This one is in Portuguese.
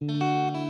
Música